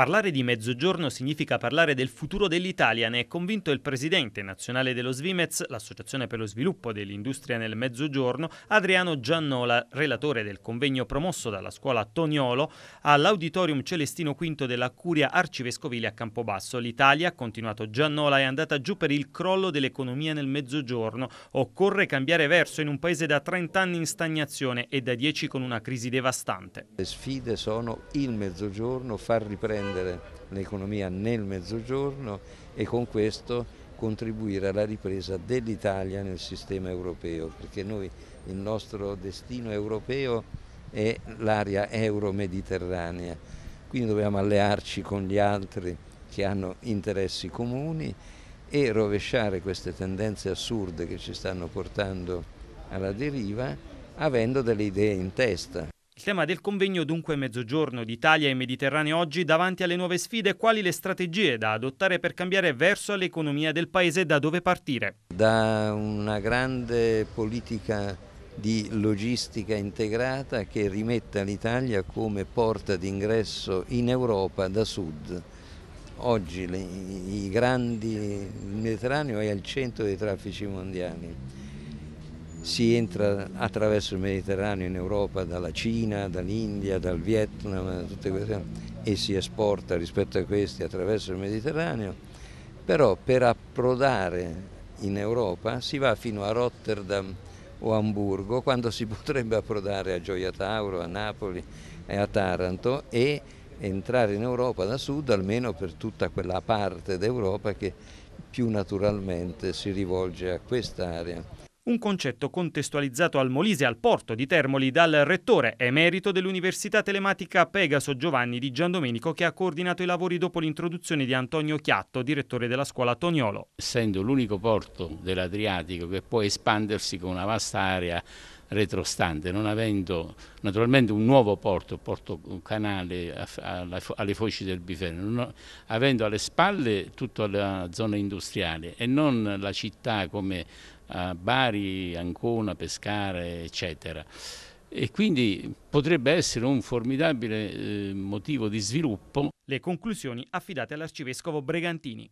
Parlare di mezzogiorno significa parlare del futuro dell'Italia, ne è convinto il presidente nazionale dello Svimez, l'Associazione per lo sviluppo dell'industria nel mezzogiorno, Adriano Giannola, relatore del convegno promosso dalla scuola Toniolo all'Auditorium Celestino V della Curia Arcivescovile a Campobasso. L'Italia, ha continuato Giannola, è andata giù per il crollo dell'economia nel mezzogiorno. Occorre cambiare verso in un paese da 30 anni in stagnazione e da 10 con una crisi devastante. Le sfide sono il mezzogiorno, far riprendere riprendere l'economia nel mezzogiorno e con questo contribuire alla ripresa dell'Italia nel sistema europeo, perché noi il nostro destino europeo è l'area euro-mediterranea, quindi dobbiamo allearci con gli altri che hanno interessi comuni e rovesciare queste tendenze assurde che ci stanno portando alla deriva avendo delle idee in testa. Il tema del convegno dunque Mezzogiorno d'Italia e Mediterraneo oggi davanti alle nuove sfide, quali le strategie da adottare per cambiare verso l'economia del paese da dove partire? Da una grande politica di logistica integrata che rimetta l'Italia come porta d'ingresso in Europa da sud. Oggi le, grandi, il Mediterraneo è al centro dei traffici mondiali si entra attraverso il Mediterraneo in Europa dalla Cina, dall'India, dal Vietnam queste, e si esporta rispetto a questi attraverso il Mediterraneo, però per approdare in Europa si va fino a Rotterdam o Hamburgo quando si potrebbe approdare a Gioia Tauro, a Napoli e a Taranto e entrare in Europa da sud almeno per tutta quella parte d'Europa che più naturalmente si rivolge a quest'area un concetto contestualizzato al Molise al porto di Termoli dal rettore emerito dell'Università Telematica Pegaso Giovanni Di Giandomenico che ha coordinato i lavori dopo l'introduzione di Antonio Chiatto, direttore della scuola Toniolo. Essendo l'unico porto dell'Adriatico che può espandersi con una vasta area retrostante, non avendo naturalmente un nuovo porto, porto canale alle foci del Bifeno, avendo alle spalle tutta la zona industriale e non la città come Bari, Ancona, Pescara, eccetera. E quindi potrebbe essere un formidabile eh, motivo di sviluppo. Le conclusioni affidate all'arcivescovo Bregantini.